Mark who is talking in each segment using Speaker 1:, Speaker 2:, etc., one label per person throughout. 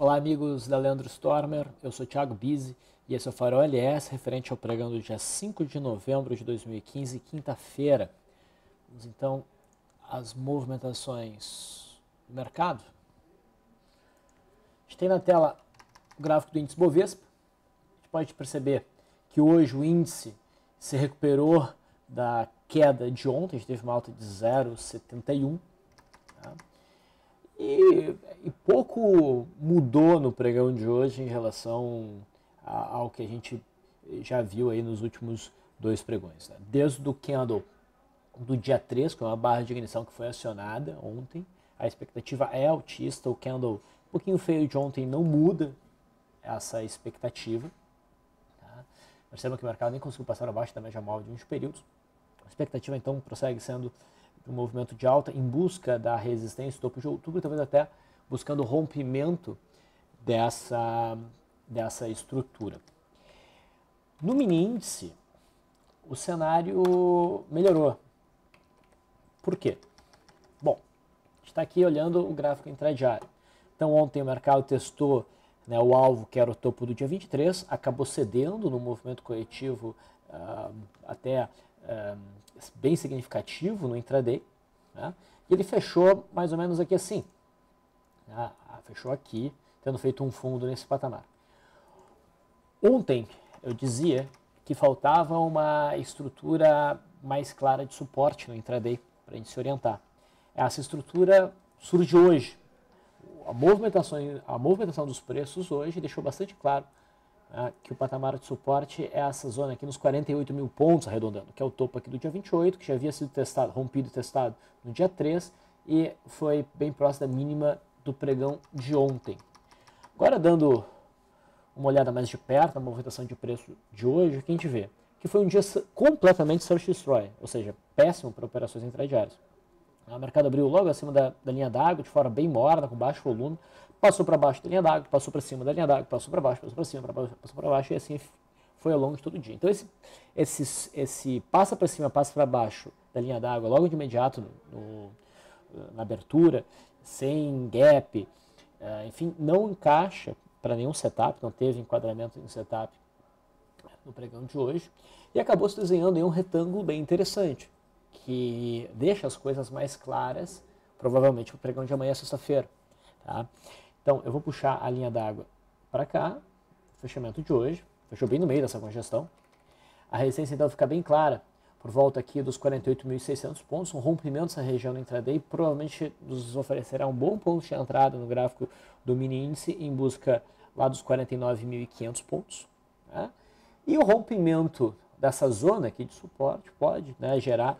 Speaker 1: Olá, amigos da Leandro Stormer. Eu sou Thiago Bizzi e esse é o Farol LS, referente ao pregão do dia 5 de novembro de 2015, quinta-feira. Vamos então às movimentações do mercado. A gente tem na tela o gráfico do índice Bovespa. A gente pode perceber que hoje o índice se recuperou da queda de ontem, a gente teve uma alta de 0,71. E, pouco mudou no pregão de hoje em relação a, ao que a gente já viu aí nos últimos dois pregões. Né? Desde o candle do dia 3, que é uma barra de ignição que foi acionada ontem, a expectativa é altista, o candle um pouquinho feio de ontem não muda essa expectativa. Tá? Que o mercado nem conseguiu passar abaixo da média móvel de uns períodos. A expectativa então prossegue sendo movimento de alta em busca da resistência topo de outubro, talvez até buscando rompimento dessa, dessa estrutura. No mini índice, o cenário melhorou. Por quê? Bom, a gente está aqui olhando o gráfico intradiário. Então, ontem o mercado testou né, o alvo, que era o topo do dia 23, acabou cedendo no movimento coletivo uh, até bem significativo no intraday. Né, e ele fechou mais ou menos aqui assim. Né, fechou aqui, tendo feito um fundo nesse patamar. Ontem eu dizia que faltava uma estrutura mais clara de suporte no intraday para a gente se orientar. Essa estrutura surge hoje, a movimentação, a movimentação dos preços hoje deixou bastante claro né, que o patamar de suporte é essa zona aqui nos 48 mil pontos, arredondando, que é o topo aqui do dia 28, que já havia sido testado, rompido e testado no dia 3 e foi bem próximo da mínima do pregão de ontem. Agora, dando uma olhada mais de perto na movimentação de preço de hoje, o que a gente vê? Que foi um dia completamente search destroy, ou seja, péssimo para operações intradiárias. O mercado abriu logo acima da, da linha d'água, de forma bem morna, com baixo volume, passou para baixo da linha d'água, passou para cima da linha d'água, passou para baixo, passou para cima, passou para baixo, e assim foi ao longo de todo o dia. Então, esse, esse, esse passa para cima, passa para baixo da linha d'água, logo de imediato no, no, na abertura, sem gap, uh, enfim, não encaixa para nenhum setup, não teve enquadramento em setup no pregão de hoje, e acabou se desenhando em um retângulo bem interessante que deixa as coisas mais claras, provavelmente para o pregão de amanhã, sexta-feira. Tá? Então, eu vou puxar a linha d'água para cá, fechamento de hoje, fechou bem no meio dessa congestão. A resistência então fica bem clara, por volta aqui dos 48.600 pontos, um rompimento dessa região no intraday provavelmente nos oferecerá um bom ponto de entrada no gráfico do mini índice em busca lá dos 49.500 pontos. Tá? E o rompimento dessa zona aqui de suporte pode né, gerar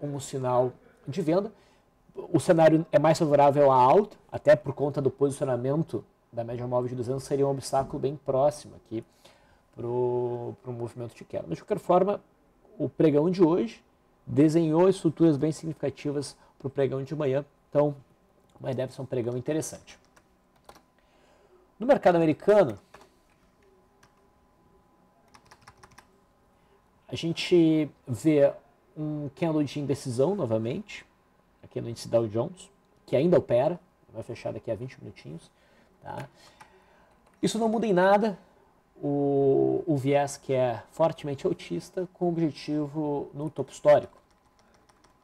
Speaker 1: um sinal de venda. O cenário é mais favorável à alta, até por conta do posicionamento da média móvel de 200, seria um obstáculo bem próximo aqui para o movimento de queda. Mas, de qualquer forma, o pregão de hoje desenhou estruturas bem significativas para o pregão de manhã, então vai deve ser um pregão interessante. No mercado americano, a gente vê um candle de indecisão novamente, aqui no índice Dow Jones, que ainda opera, vai fechar daqui a 20 minutinhos. Tá? Isso não muda em nada o, o viés que é fortemente autista com objetivo no topo histórico.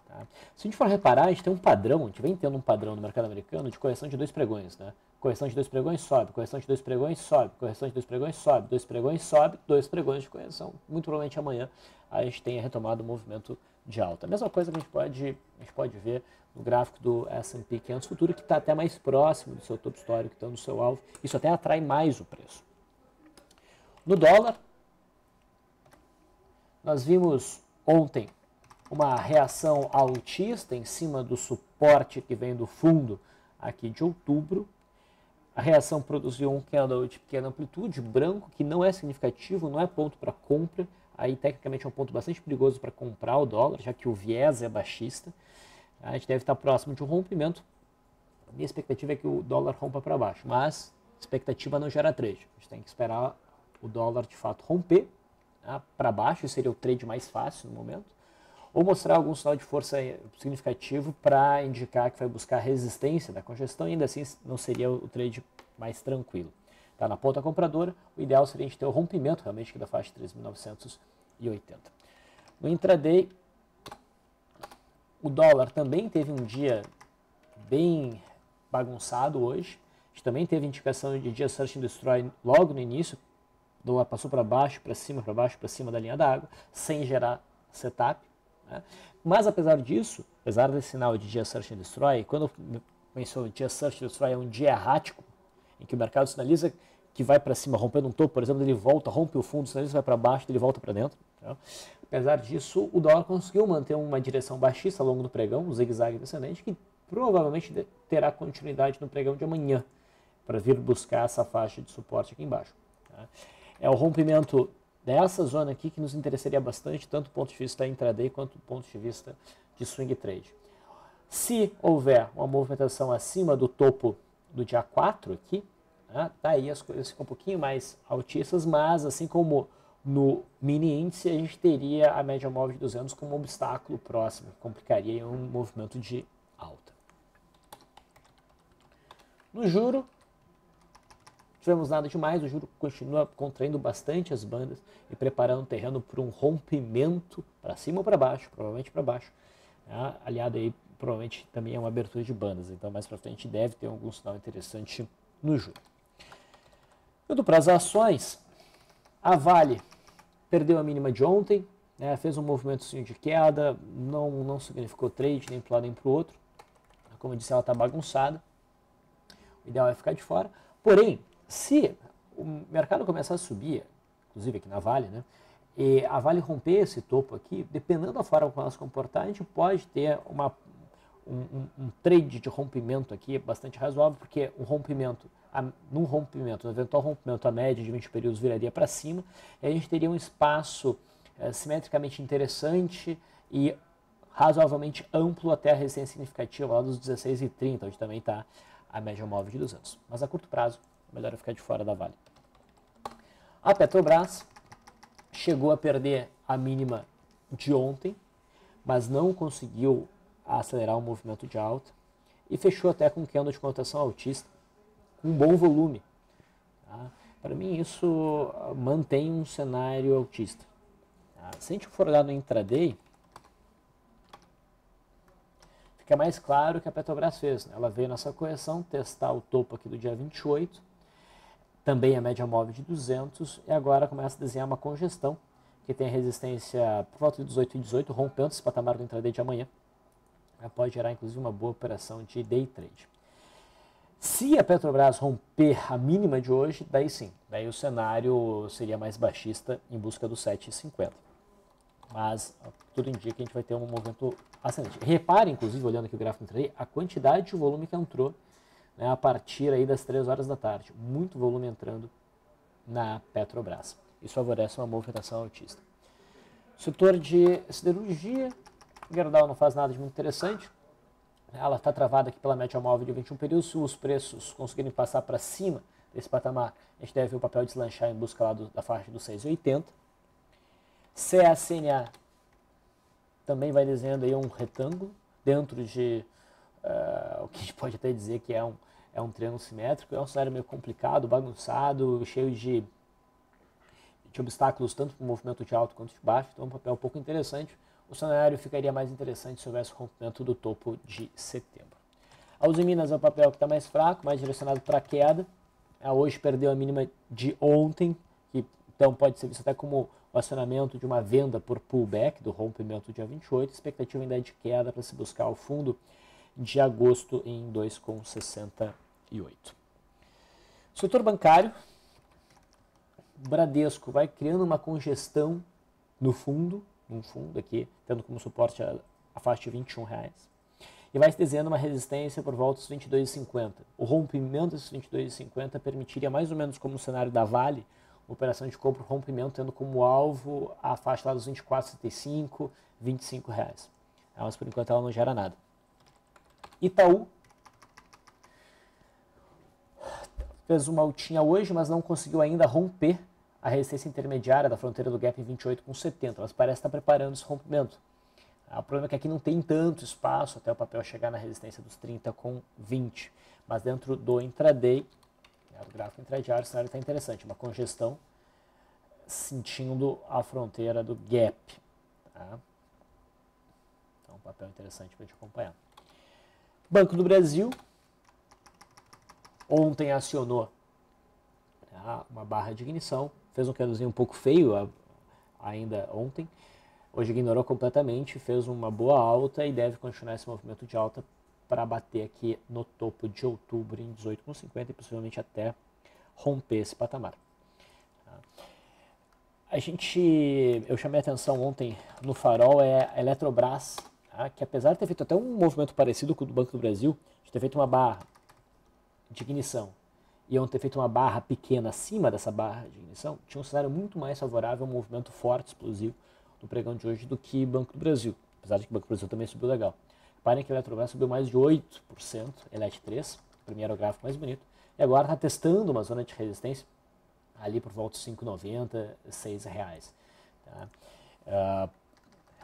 Speaker 1: Tá? Se a gente for reparar, a gente tem um padrão, a gente vem tendo um padrão no mercado americano de correção de dois pregões. Né? Correção de dois pregões sobe, correção de dois pregões sobe, correção de dois pregões sobe, dois pregões sobe, dois pregões de correção. Muito provavelmente amanhã a gente tenha retomado o movimento de alta. A mesma coisa que a gente pode, a gente pode ver no gráfico do S&P 500 futuro, que está até mais próximo do seu topo histórico, está no seu alvo. Isso até atrai mais o preço. No dólar, nós vimos ontem uma reação altista em cima do suporte que vem do fundo aqui de outubro. A reação produziu um candle de pequena amplitude, branco, que não é significativo, não é ponto para compra, Aí, tecnicamente, é um ponto bastante perigoso para comprar o dólar, já que o viés é baixista. A gente deve estar próximo de um rompimento. A minha expectativa é que o dólar rompa para baixo, mas expectativa não gera trade. A gente tem que esperar o dólar de fato romper né, para baixo, seria o trade mais fácil no momento, ou mostrar algum sinal de força significativo para indicar que vai buscar resistência da congestão, e ainda assim não seria o trade mais tranquilo. Tá na ponta compradora, o ideal seria a gente ter o rompimento realmente da faixa de 3.980. No intraday, o dólar também teve um dia bem bagunçado hoje. A gente também teve indicação de dia search and destroy logo no início, do passou para baixo, para cima, para baixo, para cima da linha d'água, sem gerar setup. Né? Mas apesar disso, apesar desse sinal de dia search and destroy, quando eu menciono dia search and destroy é um dia errático, em que o mercado sinaliza que vai para cima, rompendo um topo, por exemplo, ele volta, rompe o fundo, sinaliza vai para baixo, ele volta para dentro. Tá? Apesar disso, o dólar conseguiu manter uma direção baixista ao longo do pregão, um zigue-zague descendente, que provavelmente terá continuidade no pregão de amanhã, para vir buscar essa faixa de suporte aqui embaixo. Tá? É o rompimento dessa zona aqui que nos interessaria bastante, tanto do ponto de vista intraday quanto do ponto de vista de swing trade. Se houver uma movimentação acima do topo do dia 4 aqui, né, daí as coisas ficam um pouquinho mais altistas, mas assim como no mini índice, a gente teria a média móvel de 200 como um obstáculo próximo, que complicaria um movimento de alta. No juro, tivemos nada demais, o juro continua contraindo bastante as bandas e preparando o terreno para um rompimento para cima ou para baixo, provavelmente para baixo. Né? Aliado aí, provavelmente também é uma abertura de bandas, então mais para frente deve ter algum sinal interessante no juro. Indo para as ações, a Vale perdeu a mínima de ontem, né? fez um movimento de queda, não, não significou trade nem para um lado nem para o outro. Como eu disse, ela está bagunçada. O ideal é ficar de fora. Porém, se o mercado começar a subir, inclusive aqui na Vale, né, e a Vale romper esse topo aqui, dependendo da forma como ela se comportar, a gente pode ter uma, um, um, trade de rompimento aqui bastante razoável, porque um rompimento, a, num rompimento, um eventual rompimento, a média de 20 períodos viraria para cima, e a gente teria um espaço é, simetricamente interessante e razoavelmente amplo até a resistência significativa lá dos 16 e 30, onde também está a média móvel de 200. Mas a curto prazo, melhor ficar de fora da Vale. A Petrobras chegou a perder a mínima de ontem, mas não conseguiu acelerar o movimento de alta e fechou até com candle de cotação altista, com um bom volume. Tá? Para mim, isso mantém um cenário altista. Tá? Se a gente for olhar no intraday, fica mais claro o que a Petrobras fez. Né? Ela veio nessa correção testar o topo aqui do dia 28, também a média móvel de 200, e agora começa a desenhar uma congestão, que tem resistência por volta de 18 e 18, rompendo esse patamar do intraday de amanhã. Pode gerar, inclusive, uma boa operação de day trade. Se a Petrobras romper a mínima de hoje, daí sim, daí o cenário seria mais baixista em busca do 7,50. Mas tudo indica que a gente vai ter um movimento ascendente. Repare, inclusive, olhando aqui o gráfico do intraday, a quantidade de volume que entrou né, a partir aí das 3 horas da tarde. Muito volume entrando na Petrobras. Isso favorece uma movimentação altista. Setor de siderurgia, Gerdau não faz nada de muito interessante. Ela está travada aqui pela média móvel de 21 períodos. Se os preços conseguirem passar para cima desse patamar, a gente deve ver o papel deslanchar em busca lá do, da faixa dos 6,80. CACNA também vai desenhando aí um retângulo dentro de uh, o que a gente pode até dizer que é um, é um triângulo simétrico. É um cenário meio complicado, bagunçado, cheio de, de obstáculos tanto para o movimento de alto quanto de baixo. Então, um papel um pouco interessante. O cenário ficaria mais interessante se houvesse o rompimento do topo de setembro. A Uzi Minas é um papel que está mais fraco, mais direcionado para a queda. A hoje perdeu a mínima de ontem, que então pode ser visto até como o acionamento de uma venda por pullback do rompimento do dia 28. Expectativa ainda é de queda para se buscar o fundo de agosto em 2,68. Setor bancário, Bradesco vai criando uma congestão no fundo, num fundo aqui, tendo como suporte a, a faixa de 21 reais, e vai se desenhando uma resistência por volta dos 22,50. O rompimento desses 22,50 permitiria mais ou menos como no cenário da Vale, operação de compra rompimento tendo como alvo a faixa lá dos 24,75, 25 reais. Mas por enquanto ela não gera nada. Itaú fez uma altinha hoje, mas não conseguiu ainda romper a resistência intermediária da fronteira do gap em 28,70. Mas parece estar preparando esse rompimento. O problema é que aqui não tem tanto espaço até o papel chegar na resistência dos 30,20. Mas dentro do intraday, O gráfico intradiário, o cenário está interessante, uma congestão sentindo a fronteira do gap. Tá? Então, um papel interessante para gente acompanhar. Banco do Brasil, ontem acionou tá? uma barra de ignição, fez um candlezinho um pouco feio ainda ontem, hoje ignorou completamente, fez uma boa alta e deve continuar esse movimento de alta para bater aqui no topo de outubro em 18,50 e possivelmente até romper esse patamar. Tá? A gente, eu chamei atenção ontem no farol é a Eletrobras, tá? que apesar de ter feito até um movimento parecido com o do Banco do Brasil, de ter feito uma barra de ignição ontem ter feito uma barra pequena acima dessa barra de ignição, tinha um cenário muito mais favorável a um movimento forte, explosivo no pregão de hoje do que Banco do Brasil, apesar de que o Banco do Brasil também subiu legal. Reparem que a Eletrobras subiu mais de 8%, ELET 3, primeiro gráfico mais bonito, e agora está testando uma zona de resistência ali por volta de 5,90, 6 reais. Tá? Uh,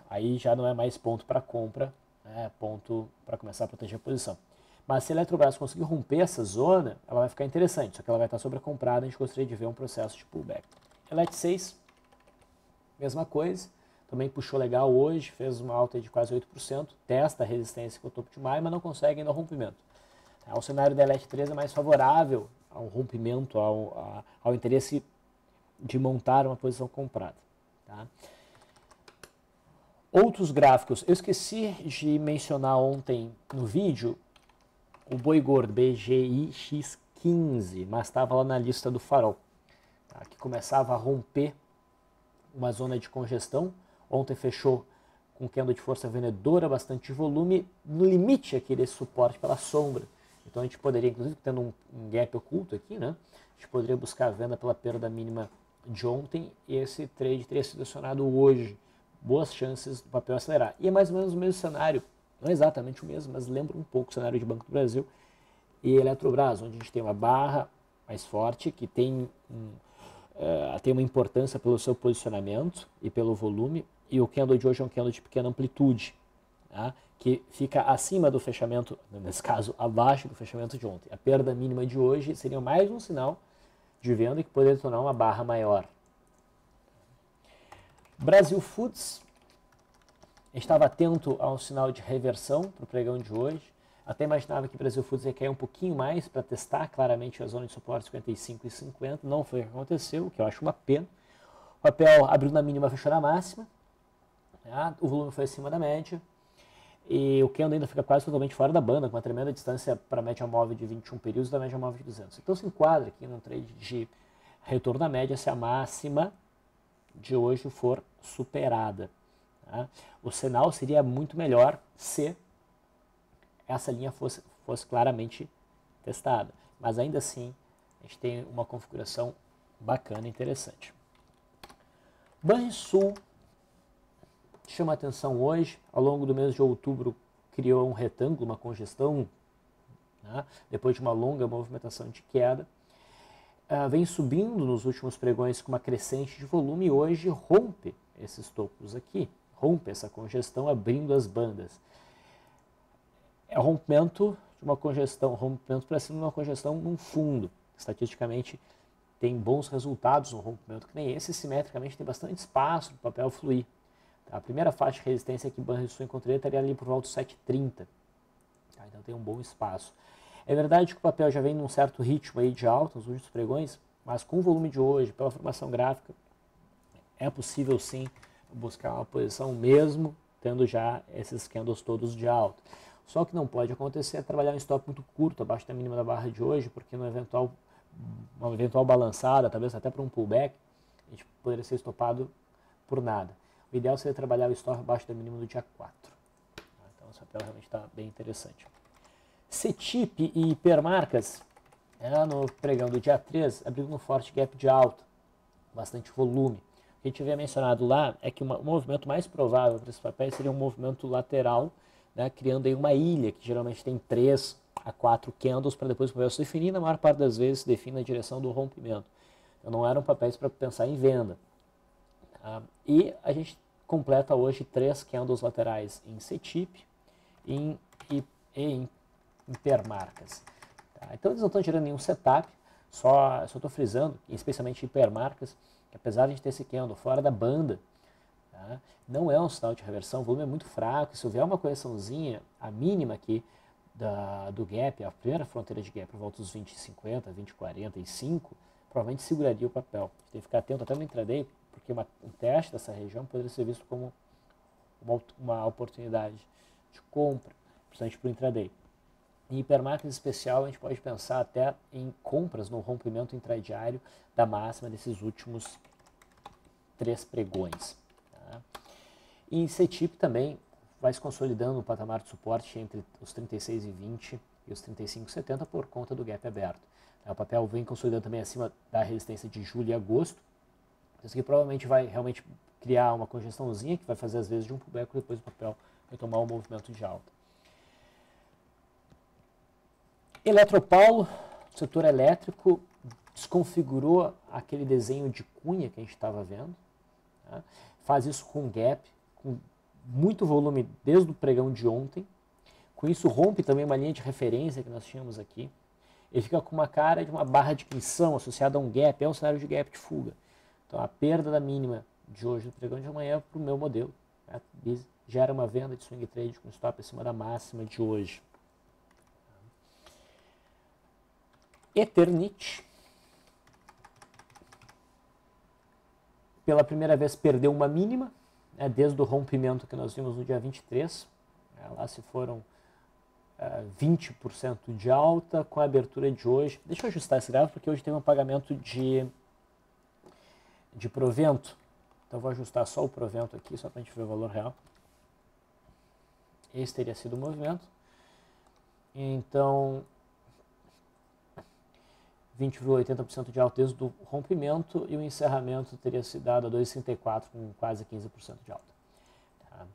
Speaker 1: aí já não é mais ponto para compra, é ponto para começar a proteger a posição. Mas se a Eletrobras conseguir romper essa zona, ela vai ficar interessante, só que ela vai estar sobrecomprada, a gente gostaria de ver um processo de pullback. ELET 6, mesma coisa, também puxou legal hoje, fez uma alta de quase 8%, testa a resistência com o topo de maio, mas não consegue ainda o rompimento. O cenário da ELET 3 é mais favorável ao rompimento, ao, ao interesse de montar uma posição comprada. Tá? Outros gráficos, eu esqueci de mencionar ontem no vídeo o boi gordo BGIX15, mas estava lá na lista do farol, tá? que começava a romper uma zona de congestão. Ontem fechou com queda de força vendedora, bastante volume, no limite aqui desse suporte pela sombra. Então a gente poderia, inclusive tendo um, um gap oculto aqui, né? A gente poderia buscar a venda pela perda mínima de ontem e esse trade teria sido acionado hoje. Boas chances do papel acelerar. E é mais ou menos o mesmo cenário, não é exatamente o mesmo, mas lembra um pouco o cenário de Banco do Brasil e Eletrobras, onde a gente tem uma barra mais forte, que tem, um, uh, tem uma importância pelo seu posicionamento e pelo volume, e o candle de hoje é um candle de pequena amplitude, tá? que fica acima do fechamento, nesse caso, abaixo do fechamento de ontem. A perda mínima de hoje seria mais um sinal de venda que poderia tornar uma barra maior. Brasil Foods estava atento ao sinal de reversão para o pregão de hoje. Até imaginava que Brasil Foods ia cair um pouquinho mais para testar claramente a zona de suporte 55 e 50. Não foi o que aconteceu, o que eu acho uma pena. O papel abriu na mínima, fechou na máxima. Tá? O volume foi acima da média. E o candle ainda fica quase totalmente fora da banda, com uma tremenda distância para a média móvel de 21 períodos da média móvel de 200. Então se enquadra aqui num trade de retorno da média se a máxima de hoje for superada. Tá? O sinal seria muito melhor se essa linha fosse, fosse claramente testada. Mas ainda assim, a gente tem uma configuração bacana e interessante. Banrisul chama atenção hoje, ao longo do mês de outubro criou um retângulo, uma congestão, né? depois de uma longa movimentação de queda. Uh, vem subindo nos últimos pregões com uma crescente de volume e hoje rompe esses topos aqui, rompe essa congestão abrindo as bandas. É rompimento de uma congestão, rompimento para cima de uma congestão num fundo. Estatisticamente tem bons resultados no rompimento que nem esse, simetricamente tem bastante espaço para o papel fluir. A primeira faixa de resistência que Banrisul encontrei estaria ali por volta dos 7,30. Tá? Então tem um bom espaço. É verdade que o papel já vem num certo ritmo aí de alta nos últimos pregões, mas com o volume de hoje, pela formação gráfica, é possível sim buscar uma posição mesmo tendo já esses candles todos de alta. Só que não pode acontecer é trabalhar um stop muito curto, abaixo da mínima da barra de hoje, porque no eventual, uma eventual balançada, talvez até para um pullback, a gente poderia ser estopado por nada. O ideal seria trabalhar o stop abaixo da mínima do dia 4. Então esse papel realmente está bem interessante. CETIP e hipermarcas, é, no pregão do dia 3, abriu um forte gap de alta, bastante volume. Que a gente havia mencionado lá é que o movimento mais provável para esses papéis seria um movimento lateral, né, criando aí uma ilha, que geralmente tem 3 a 4 candles para depois o papel se definir, na maior parte das vezes define a direção do rompimento. Então não eram papéis para pensar em venda. Ah, e a gente completa hoje três candles laterais em CTIP em, e, e em intermarcas. Tá? Então eles não estão gerando nenhum setup, Só estou frisando, especialmente hipermarcas, que apesar de ter esse candle fora da banda, tá? não é um sinal de reversão, o volume é muito fraco. Se houver uma correçãozinha, a mínima aqui da, do gap, a primeira fronteira de gap, por volta dos 20,50, 20,45, provavelmente seguraria o papel. Tem que ficar atento até no intraday, porque uma, um teste dessa região poderia ser visto como uma, uma oportunidade de compra, principalmente para o intraday. Em hipermarket especial, a gente pode pensar até em compras no rompimento intradiário da máxima desses últimos três pregões. Tá? E em CETIP também vai se consolidando o patamar de suporte entre os 36,20 e os 35,70 por conta do gap aberto. O papel vem consolidando também acima da resistência de julho e agosto. Isso aqui provavelmente vai realmente criar uma congestãozinha que vai fazer às vezes de um pullback depois o papel vai tomar um movimento de alta. Eletropaulo, setor elétrico, desconfigurou aquele desenho de cunha que a gente estava vendo. Tá? Faz isso com gap, com muito volume desde o pregão de ontem. Com isso rompe também uma linha de referência que nós tínhamos aqui. Ele fica com uma cara de uma barra de tensão associada a um gap, é um cenário de gap de fuga. Então a perda da mínima de hoje do pregão de amanhã para o meu modelo né? gera uma venda de swing trade com stop acima da máxima de hoje. Eternit. Pela primeira vez perdeu uma mínima, né, desde o rompimento que nós vimos no dia 23. Né, lá se foram uh, 20% de alta com a abertura de hoje. Deixa eu ajustar esse gráfico porque hoje tem um pagamento de, de provento. Então vou ajustar só o provento aqui, só para a gente ver o valor real. Esse teria sido o movimento. Então, 20,80% de alta desde o rompimento e o encerramento teria se dado a 2,64 com quase 15% de alta. Tá?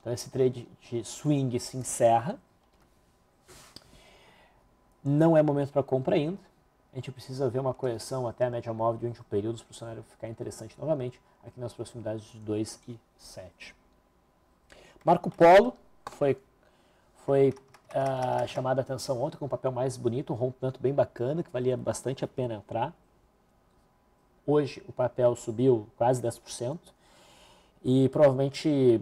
Speaker 1: Então esse trade de swing se encerra. Não é momento para compra ainda. A gente precisa ver uma correção até a média móvel de 21 períodos para o cenário ficar interessante novamente, aqui nas proximidades de 2 e 7. Marco Polo foi, foi uh, chamada a atenção ontem com um papel mais bonito, um rompimento bem bacana, que valia bastante a pena entrar. Hoje o papel subiu quase 10% e provavelmente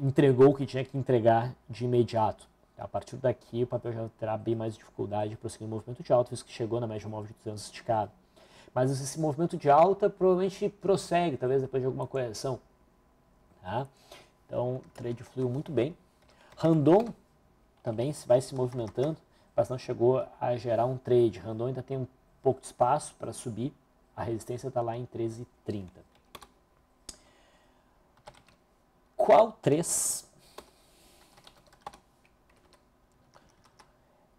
Speaker 1: entregou o que tinha que entregar de imediato. A partir daqui o papel já terá bem mais dificuldade de prosseguir o movimento de alta, visto que chegou na média móvel de 200 esticado. Mas esse movimento de alta provavelmente prossegue, talvez depois de alguma correção. Tá? Então o trade fluiu muito bem. Randon também vai se movimentando, mas não chegou a gerar um trade. Randon ainda tem um pouco de espaço para subir, a resistência está lá em 13,30. Qual 3?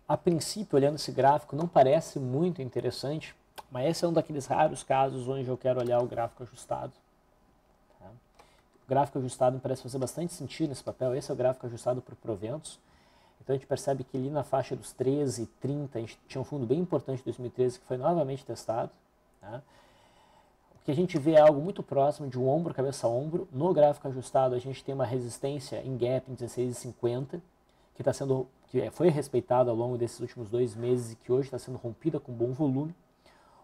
Speaker 1: A princípio, olhando esse gráfico, não parece muito interessante, mas esse é um daqueles raros casos onde eu quero olhar o gráfico ajustado. Tá? O gráfico ajustado me parece fazer bastante sentido nesse papel. Esse é o gráfico ajustado por proventos. Então a gente percebe que ali na faixa dos 13, 30, a gente tinha um fundo bem importante em 2013 que foi novamente testado. Tá? O que a gente vê é algo muito próximo de um ombro, cabeça a ombro. No gráfico ajustado a gente tem uma resistência em gap em 16,50 que está sendo que é, foi respeitada ao longo desses últimos dois meses e que hoje está sendo rompida com bom volume.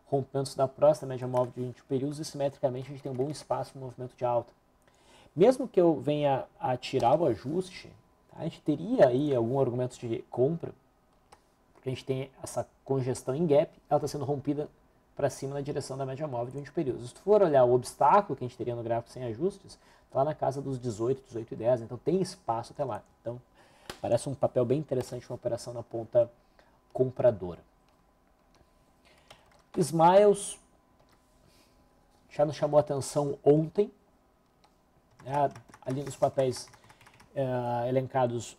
Speaker 1: Rompimentos da próxima média móvel de 20 períodos e simetricamente a gente tem um bom espaço para movimento de alta. Mesmo que eu venha a tirar o ajuste, a gente teria aí algum argumento de compra, porque a gente tem essa congestão em gap, ela está sendo rompida para cima na direção da média móvel de 20 períodos. Se tu for olhar o obstáculo que a gente teria no gráfico sem ajustes, está lá na casa dos 18, 18 e 10, então tem espaço até lá. Então, parece um papel bem interessante uma operação na ponta compradora. Smiles já nos chamou atenção ontem, né, ali nos papéis uh, elencados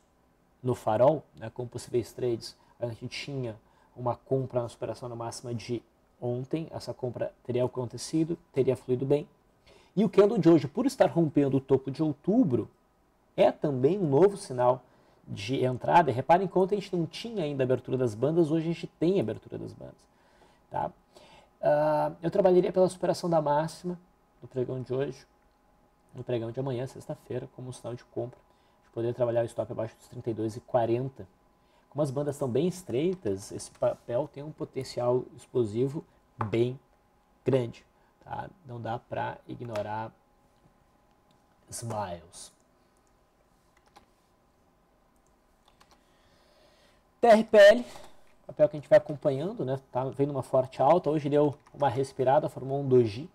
Speaker 1: no farol, né, como possíveis trades, a gente tinha uma compra na superação na máxima de ontem, essa compra teria acontecido, teria fluído bem. E o candle de hoje, por estar rompendo o topo de outubro, é também um novo sinal de entrada. Reparem que a gente não tinha ainda abertura das bandas, hoje a gente tem abertura das bandas. Tá? Uh, eu trabalharia pela superação da máxima do pregão de hoje, no pregão de amanhã, sexta-feira, como sinal de compra poder trabalhar o stop abaixo dos 32,40, Como as bandas estão bem estreitas, esse papel tem um potencial explosivo bem grande. Tá? Não dá para ignorar Smiles. TRPL, papel que a gente vai acompanhando, né? Tá vendo uma forte alta. Hoje deu uma respirada, formou um doji,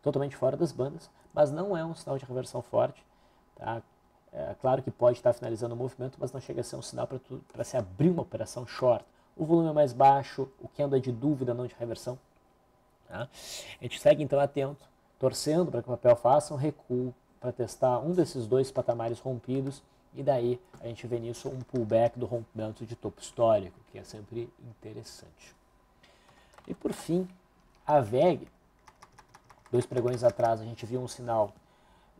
Speaker 1: totalmente fora das bandas, mas não é um sinal de reversão forte. Tá? É claro que pode estar finalizando o movimento, mas não chega a ser um sinal para se abrir uma operação short. O volume é mais baixo, o que anda de dúvida, não de reversão. Tá? A gente segue então atento, torcendo para que o papel faça um recuo para testar um desses dois patamares rompidos e daí a gente vê nisso um pullback do rompimento de topo histórico, que é sempre interessante. E por fim, a VEG, dois pregões atrás a gente viu um sinal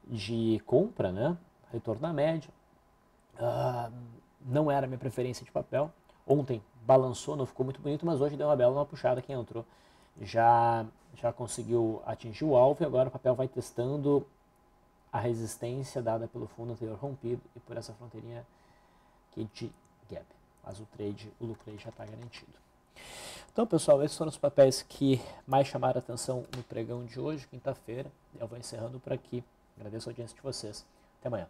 Speaker 1: de compra, né? Retorno na média. Uh, não era minha preferência de papel. Ontem balançou, não ficou muito bonito, mas hoje deu uma bela uma puxada. Quem entrou já, já conseguiu atingir o alvo e agora o papel vai testando a resistência dada pelo fundo anterior rompido e por essa fronteirinha aqui de gap. Mas o trade, o lucro aí já está garantido. Então, pessoal, esses foram os papéis que mais chamaram a atenção no pregão de hoje, quinta-feira. Eu vou encerrando por aqui. Agradeço a audiência de vocês. Até amanhã.